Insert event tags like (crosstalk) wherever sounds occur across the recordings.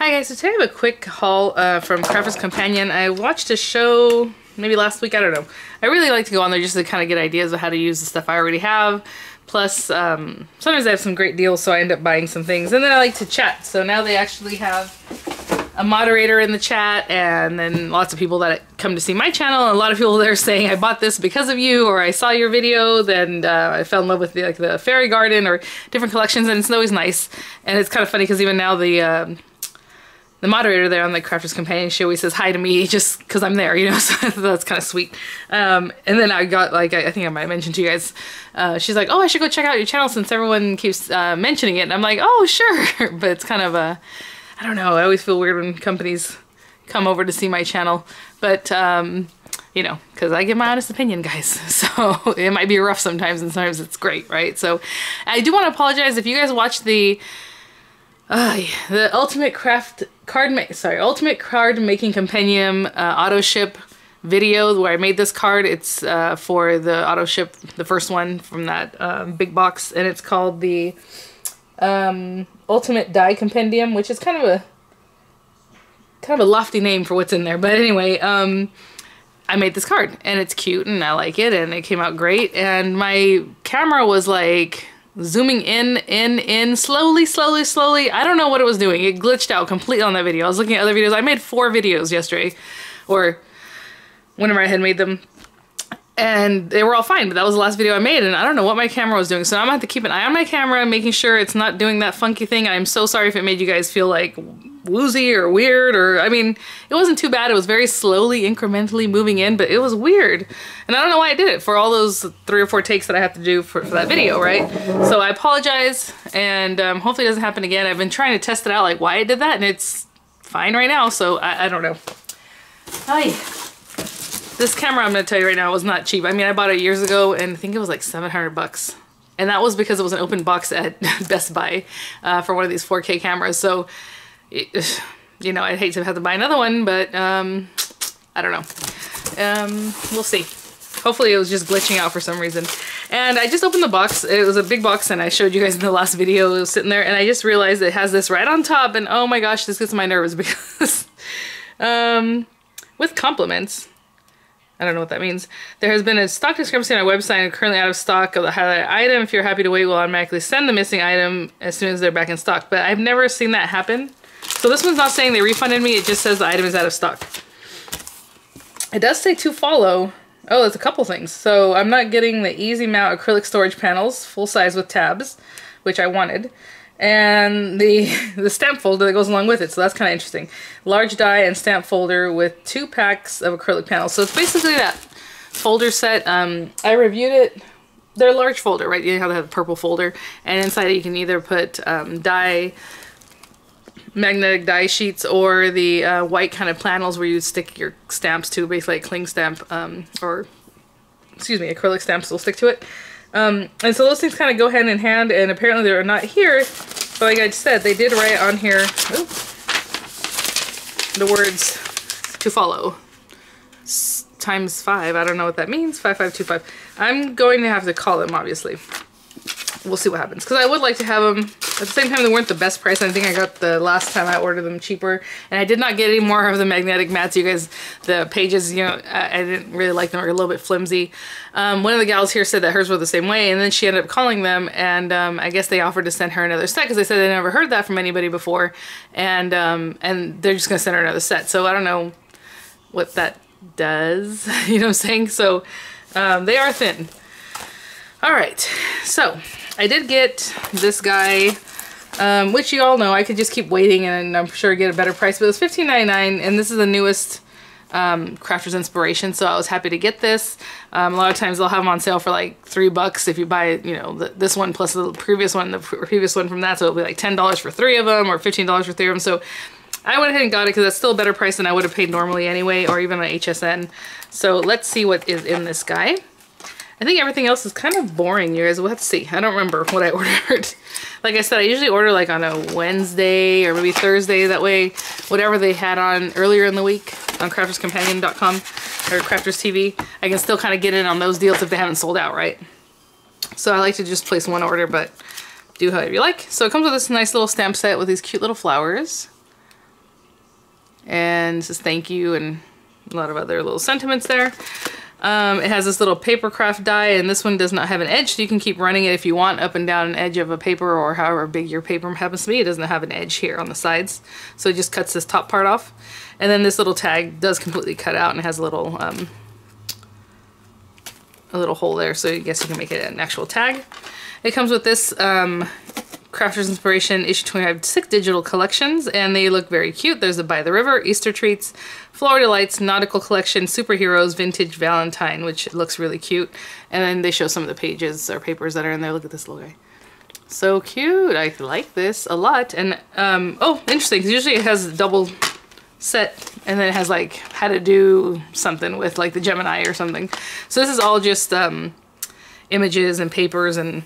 Hi guys, so today I have a quick haul uh, from Crafter's Companion. I watched a show maybe last week, I don't know. I really like to go on there just to kind of get ideas of how to use the stuff I already have. Plus, um, sometimes I have some great deals, so I end up buying some things. And then I like to chat, so now they actually have a moderator in the chat and then lots of people that come to see my channel and a lot of people there saying I bought this because of you or I saw your video then uh, I fell in love with the, like the fairy garden or different collections and it's always nice and it's kind of funny because even now the um, the moderator there on the Crafters Companion, she always says hi to me just because I'm there, you know, (laughs) so that's kind of sweet. Um, and then I got, like, I, I, think I might mention to you guys, uh, she's like, oh, I should go check out your channel since everyone keeps uh, mentioning it. And I'm like, oh, sure. (laughs) but it's kind of a, I don't know, I always feel weird when companies come over to see my channel. But, um, you know, because I give my honest opinion, guys. (laughs) So it might be rough sometimes and sometimes it's great, right? So I do want to apologize if you guys watch the uh, the Ultimate Craft Card make sorry, Ultimate Card Making Compendium uh, auto ship video where I made this card. It's uh, for the auto ship, the first one from that um, big box, and it's called the um, Ultimate Die Compendium, which is kind of a kind of a lofty name for what's in there. But anyway, um, I made this card and it's cute and I like it and it came out great. And my camera was like zooming in, in, in, slowly, slowly, slowly. I don't know what it was doing. It glitched out completely on that video. I was looking at other videos. I made four videos yesterday, or whenever I had made them. And they were all fine, but that was the last video I made, and I don't know what my camera was doing. So I'm gonna have to keep an eye on my camera, making sure it's not doing that funky thing. I'm so sorry if it made you guys feel like woozy or weird or I mean it wasn't too bad. It was very slowly incrementally moving in but it was weird. And I don't know why I did it for all those three or four takes that I have to do for, for that video right? So I apologize and um, hopefully it doesn't happen again. I've been trying to test it out like why I did that and it's fine right now so I, I don't know. Hi this camera I'm gonna tell you right now was not cheap. I mean I bought it years ago and I think it was like 700 bucks. And that was because it was an open box at (laughs) Best Buy uh, for one of these 4K cameras. So it, (sighs) you know, I'd hate to have to buy another one, but um, I don't know. Um, we'll see. Hopefully it was just glitching out for some reason. And I just opened the box. It was a big box and I showed you guys in the last video. It was sitting there and I just realized it has this right on top and oh my gosh, this gets my nerves (laughs) because um, with compliments, I don't know what that means. There has been a stock discrepancy on our website and currently out of stock of the highlighted item. If you're happy to wait, we'll automatically send the missing item as soon as they're back in stock. But I've never seen that happen. So this one's not saying they refunded me, it just says the item is out of stock. It does say to follow. Oh, there's a couple things. So I'm not getting the easy mount acrylic storage panels, full size with tabs, which I wanted. And the, (laughs) the stamp folder that goes along with it, so that's kind of interesting. Large die and stamp folder with two packs of acrylic panels. So it's basically that folder set. Um, I reviewed it. They're large folder, right? You know how they have the purple folder. And inside it you can either put um, die magnetic die sheets or the uh, white kind of panels where you stick your stamps to, basically like cling stamp um, or, excuse me, acrylic stamps will stick to it. Um, and so those things kind of go hand in hand and apparently they're not here, but like I said, they did write on here the words to follow S times five. I don't know what that means, 5525. I'm going to have to call them, obviously we'll see what happens. Because I would like to have them. At the same time, they weren't the best price. I think I got the last time I ordered them cheaper. And I did not get any more of the magnetic mats. You guys, the pages, you know, I, I didn't really like them. They're a little bit flimsy. Um, one of the gals here said that hers were the same way. And then she ended up calling them. And um, I guess they offered to send her another set. Because they said they never heard that from anybody before. And, um, and they're just going to send her another set. So I don't know what that does. (laughs) you know what I'm saying? So um, they are thin. All right, so I did get this guy, um, which you all know I could just keep waiting and I'm sure get a better price, but it was $15.99 and this is the newest um, Crafter's Inspiration, so I was happy to get this. Um, a lot of times they'll have them on sale for like three bucks if you buy, you know, the, this one plus the previous one, the previous one from that, so it'll be like $10 for three of them or $15 for three of them, so I went ahead and got it because that's still a better price than I would have paid normally anyway, or even on HSN. So let's see what is in this guy. I think everything else is kind of boring, you guys. We'll have to see. I don't remember what I (laughs) ordered. like I said, I usually order like on a Wednesday or maybe Thursday. That way, whatever they had on earlier in the week on crafterscompanion.com or Crafters TV, I can still kind of get in on those deals if they haven't sold out, right? So I like to just place one order, but do however you like. So it comes with this nice little stamp set with these cute little flowers. And says thank you and a lot of other little sentiments there. Um, it has this little paper craft die and this one does not have an edge so you can keep running it if you want up and down an edge of a paper or however big your paper happens to be. It doesn't have an edge here on the sides so it just cuts this top part off. And then this little tag does completely cut out and has a little um, a little hole there so I guess you can make it an actual tag. It comes with this um, Crafter's Inspiration issue 25 six digital collections and they look very cute. There's a By the River, Easter Treats, Florida Lights, Nautical Collection, Superheroes, Vintage Valentine, which looks really cute. And then they show some of the pages or papers that are in there. Look at this little guy. So cute. I like this a lot. And, um, oh, interesting, usually it has double set and then it has like how to do something with like the Gemini or something. So this is all just um, images and papers and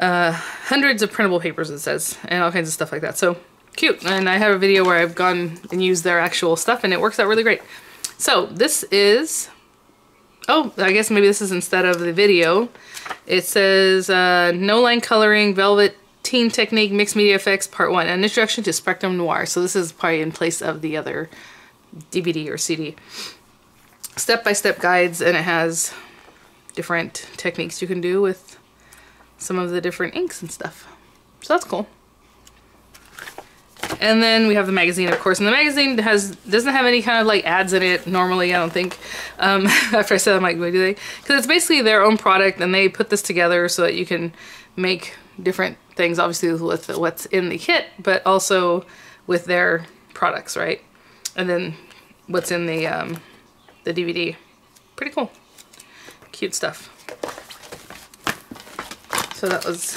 uh, hundreds of printable papers it says and all kinds of stuff like that. So cute. And I have a video where I've gone and used their actual stuff and it works out really great. So this is, oh, I guess maybe this is instead of the video. It says uh, no line coloring, velvet Teen Technique Mixed Media Effects Part 1, an introduction to Spectrum Noir. So this is probably in place of the other DVD or CD. Step-by-step -step guides and it has different techniques you can do with some of the different inks and stuff. So that's cool. And then we have the magazine, of course. And the magazine has doesn't have any kind of like ads in it normally, I don't think. Um, (laughs) after I said I'm like, why do they? Because it's basically their own product and they put this together so that you can make different things, obviously with what's in the kit, but also with their products, right? And then what's in the, um, the DVD. Pretty cool. Cute stuff. So that was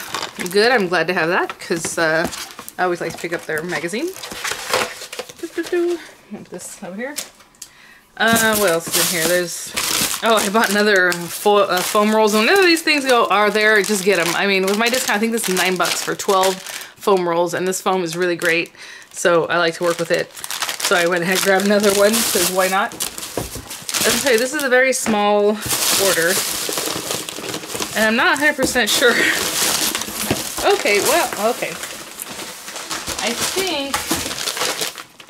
good. I'm glad to have that because uh, I always like to pick up their magazine. This over here. Uh, what else is in here? There's Oh, I bought another fo uh, foam rolls. When none of these things go are there, just get them. I mean, with my discount, I think this is nine bucks for 12 foam rolls, and this foam is really great. So I like to work with it. So I went ahead and grabbed another one, because why not? Let me tell you, this is a very small order. And I'm not 100% sure. okay, well, okay. I think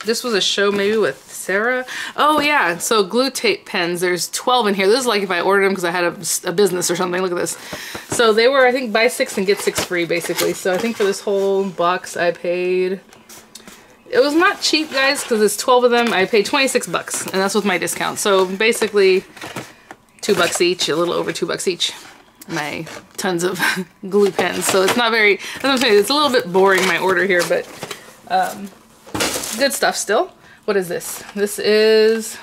this was a show maybe with Sarah. Oh yeah, so glue tape pens. There's 12 in here. This is like if I ordered them because I had a, a, business or something. Look at this. So they were, I think, buy six and get six free basically. So I think for this whole box I paid, it was not cheap guys because it's 12 of them. I paid 26 bucks and that's with my discount. So basically two bucks each, a little over two bucks each. My tons of (laughs) glue pens. So it's not very, as I'm saying, it's a little bit boring my order here, but um, good stuff still. What is this? This is...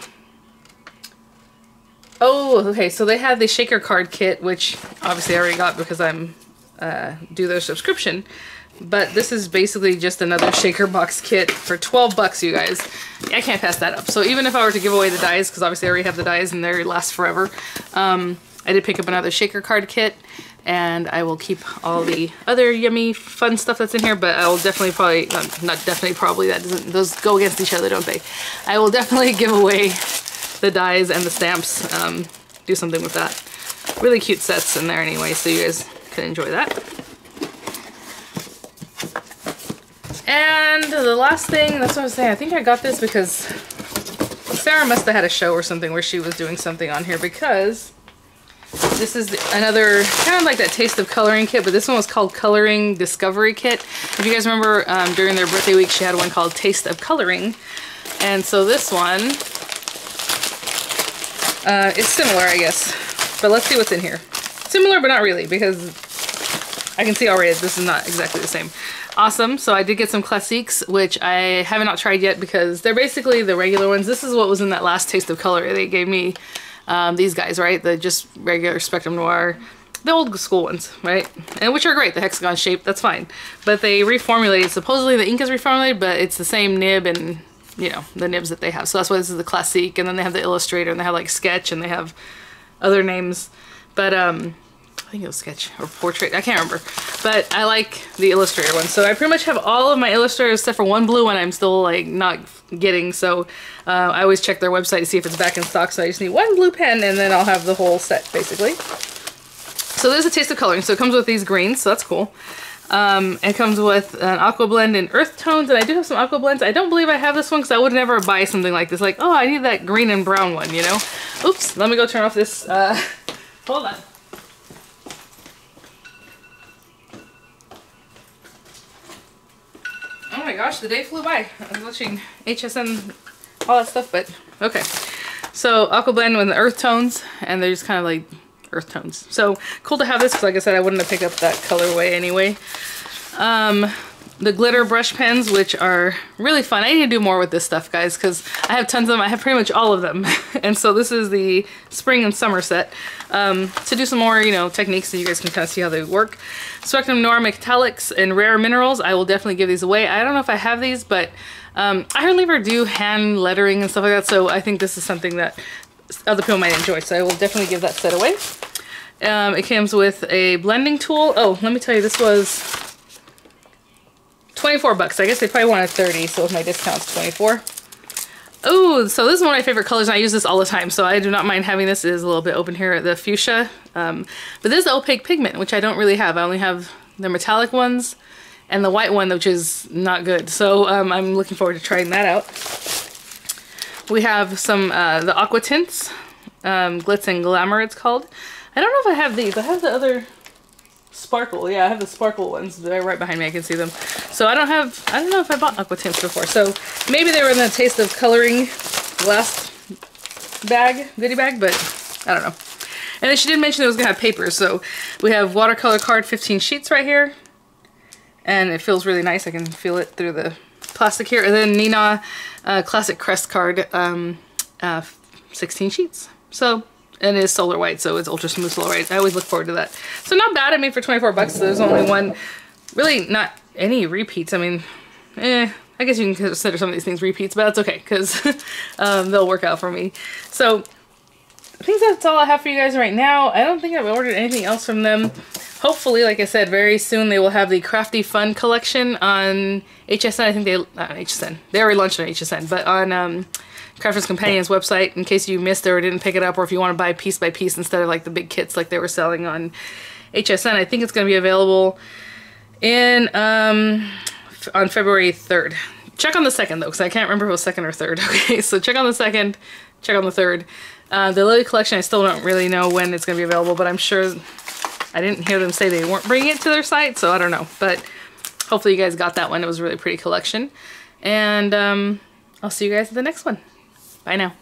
Oh, okay, so they have the shaker card kit, which obviously I already got because I'm uh, do their subscription. But this is basically just another shaker box kit for 12 bucks, you guys. I can't pass that up. So even if I were to give away the dies, because obviously I already have the dies and they last forever, um, I did pick up another shaker card kit and I will keep all the other yummy fun stuff that's in here but I will definitely probably not, not definitely probably that doesn't those go against each other don't they? I will definitely (laughs) give away the dies and the stamps um, do something with that. Really cute sets in there anyway so you guys can enjoy that. And the last thing that's what I was saying I think I got this because Sarah must have had a show or something where she was doing something on here because this is another, kind of like that Taste of Coloring kit, but this one was called Coloring Discovery Kit. If you guys remember, um, during their birthday week, she had one called Taste of Coloring. And so this one uh, is similar, I guess. But let's see what's in here. Similar, but not really, because I can see already this is not exactly the same. Awesome. So I did get some classiques, which I haven't not tried yet because they're basically the regular ones. This is what was in that last Taste of Color they gave me um, these guys, right? The just regular Spectrum Noir, the old school ones, right? And which are great, the hexagon shape, that's fine. But they reformulated, supposedly the ink is reformulated, but it's the same nib and, you know, the nibs that they have. So that's why this is the Classique, and then they have the Illustrator, and they have like Sketch, and they have other names. But, um, I think it was sketch or portrait. I can't remember. But I like the Illustrator one. So I pretty much have all of my illustrators except for one blue one I'm still like not getting. So uh, I always check their website to see if it's back in stock. So I just need one blue pen and then I'll have the whole set basically. So there's a taste of coloring. So it comes with these greens. So that's cool. Um, it comes with an aqua blend in earth tones, and I do have some aqua blends. I don't believe I have this one because I would never buy something like this. Like, oh, I need that green and brown one, you know? Oops, let me go turn off this. Uh, (laughs) hold on. Oh my gosh, the day flew by. I was watching HSN, all that stuff, but okay. So Aqua Blend with the earth tones, and they're just kind of like earth tones. So cool to have this, because like I said, I wouldn't have picked up that colorway anyway. Um, the glitter brush pens, which are really fun. I need to do more with this stuff, guys, because I have tons of them. I have pretty much all of them. (laughs) and so this is the spring and summer set. Um, to do some more, you know, techniques so you guys can kind of see how they work. Spectrum Noir Metallics and Rare Minerals. I will definitely give these away. I don't know if I have these, but um, I hardly ever do hand lettering and stuff like that, so I think this is something that other people might enjoy. So I will definitely give that set away. Um, it comes with a blending tool. Oh, let me tell you, this was 24 bucks. I guess they probably wanted 30, so my discounts, 24. Oh, so this is one of my favorite colors, and I use this all the time, so I do not mind having this. It is a little bit open here, the fuchsia. Um, but this is opaque pigment, which I don't really have. I only have the metallic ones and the white one, which is not good. So um, I'm looking forward to trying that out. We have some, uh, the Aqua Tints, um, Glitz and Glamour it's called. I don't know if I have these. I have the other sparkle. Yeah, I have the sparkle ones. They're right behind me. I can see them. So I don't have, I don't know if I bought aqua tints before. So maybe they were in the taste of coloring last bag, goodie bag, but I don't know. And then she did mention it was going to have papers. So we have watercolor card 15 sheets right here. And it feels really nice. I can feel it through the plastic here. And then Neenah uh, Classic Crest card, um, uh, 16 sheets. So and it is solar white, so it's ultra smooth solar white. I always look forward to that. So not bad. I mean, for 24 bucks, there's only one, really not any repeats. I mean, eh, I guess you can consider some of these things repeats, but that's okay, because (laughs) um, they'll work out for me. So I think that's all I have for you guys right now. I don't think I've ordered anything else from them. Hopefully, like I said, very soon they will have the Crafty Fun collection on HSN. I think they, not on HSN, they already launched on HSN, but on um, Crafters Companion's website in case you missed it or didn't pick it up or if you want to buy piece by piece instead of like the big kits like they were selling on HSN. I think it's going to be available in um, on February 3rd. Check on the 2nd though because I can't remember if it was 2nd or 3rd. (laughs) Okay, so check on the 2nd, check on the 3rd. Uh, the Lily collection, I still don't really know when it's going to be available, but I'm sure I didn't hear them say they weren't bringing it to their site, so I don't know. But hopefully you guys got that one. It was a really pretty collection. And um, I'll see you guys at the next one. Bye now.